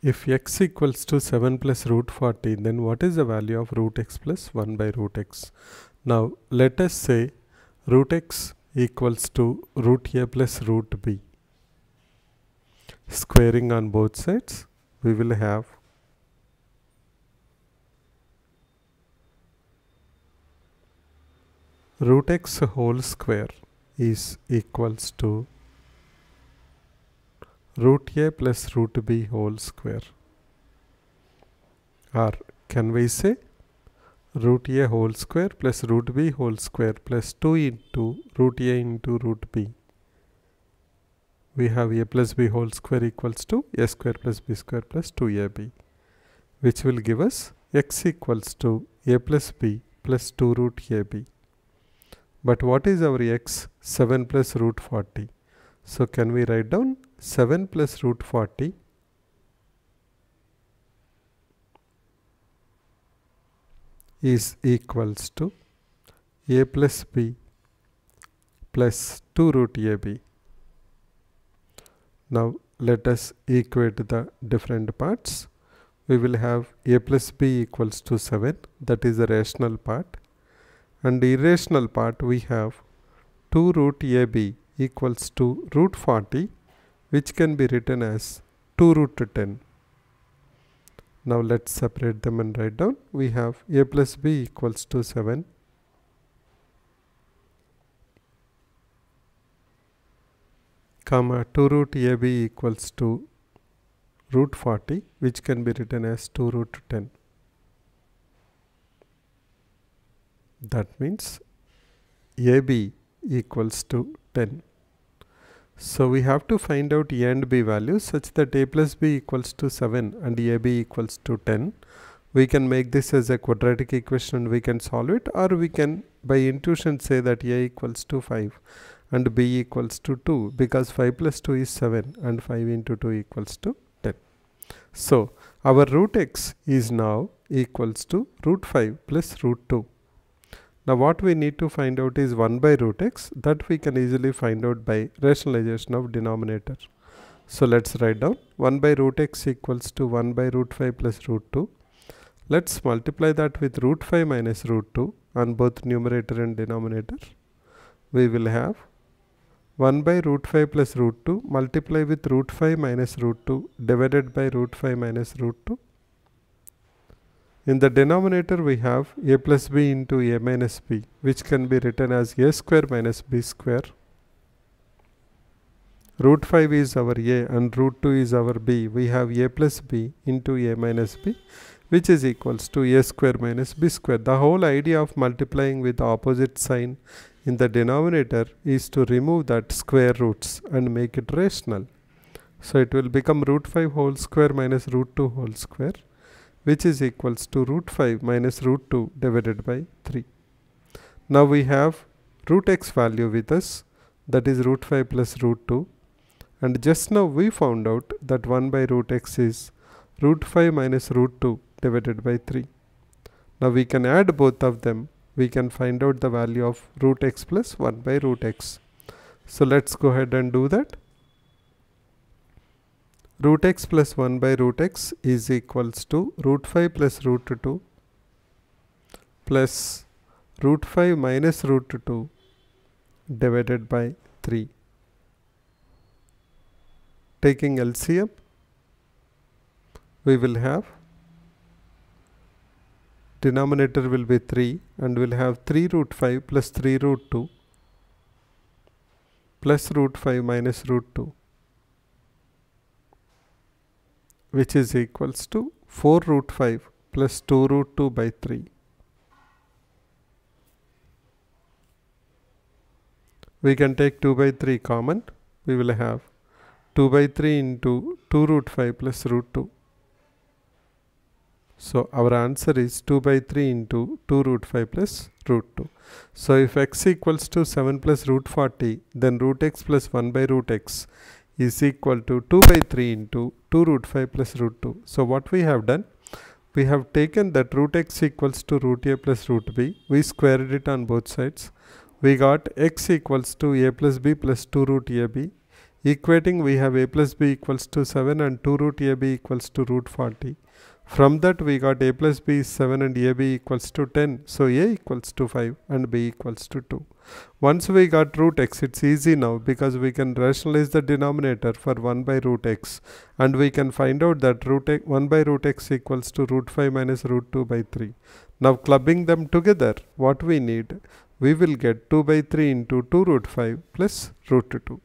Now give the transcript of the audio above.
If x equals to 7 plus root 40, then what is the value of root x plus 1 by root x? Now, let us say root x equals to root a plus root b. Squaring on both sides, we will have root x whole square is equals to root a plus root b whole square. Or can we say root a whole square plus root b whole square plus 2 into root a into root b? We have a plus b whole square equals to a square plus b square plus 2ab which will give us x equals to a plus b plus 2 root ab but what is our x? 7 plus root 40 so can we write down 7 plus root 40 is equals to a plus b plus 2 root ab. Now let us equate the different parts. We will have a plus b equals to 7 that is the rational part and the irrational part we have 2 root ab equals to root 40 which can be written as 2 root to 10. Now let's separate them and write down. We have a plus b equals to 7. comma 2 root ab equals to root 40 which can be written as 2 root 10. That means ab equals to 10. So we have to find out a and b values such that a plus b equals to 7 and ab equals to 10. We can make this as a quadratic equation and we can solve it or we can by intuition say that a equals to 5 and b equals to 2 because 5 plus 2 is 7 and 5 into 2 equals to 10. So our root x is now equals to root 5 plus root 2. Now what we need to find out is 1 by root x that we can easily find out by rationalization of denominator. So let's write down 1 by root x equals to 1 by root 5 plus root 2. Let's multiply that with root 5 minus root 2 on both numerator and denominator. We will have 1 by root 5 plus root 2 multiply with root 5 minus root 2 divided by root 5 minus root 2 in the denominator we have a plus b into a minus b which can be written as a square minus b square. Root 5 is our a and root 2 is our b. We have a plus b into a minus b which is equals to a square minus b square. The whole idea of multiplying with opposite sign in the denominator is to remove that square roots and make it rational. So it will become root 5 whole square minus root 2 whole square which is equals to root 5 minus root 2 divided by 3. Now we have root x value with us that is root 5 plus root 2 and just now we found out that 1 by root x is root 5 minus root 2 divided by 3. Now we can add both of them we can find out the value of root x plus 1 by root x. So let's go ahead and do that root x plus 1 by root x is equals to root 5 plus root 2 plus root 5 minus root 2 divided by 3. Taking LCM, we will have denominator will be 3 and we'll have 3 root 5 plus 3 root 2 plus root 5 minus root 2 which is equals to 4 root 5 plus 2 root 2 by 3. We can take 2 by 3 common. We will have 2 by 3 into 2 root 5 plus root 2. So our answer is 2 by 3 into 2 root 5 plus root 2. So if x equals to 7 plus root 40 then root x plus 1 by root x is equal to 2 by 3 into 2 root 5 plus root 2. So what we have done, we have taken that root x equals to root a plus root b. We squared it on both sides. We got x equals to a plus b plus 2 root ab. Equating we have a plus b equals to 7 and 2 root ab equals to root 40. From that we got a plus b is 7 and ab equals to 10. So a equals to 5 and b equals to 2. Once we got root x it's easy now because we can rationalize the denominator for 1 by root x and we can find out that root x, 1 by root x equals to root 5 minus root 2 by 3. Now clubbing them together what we need we will get 2 by 3 into 2 root 5 plus root 2.